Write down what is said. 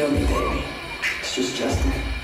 kill me, baby. It's just Justin.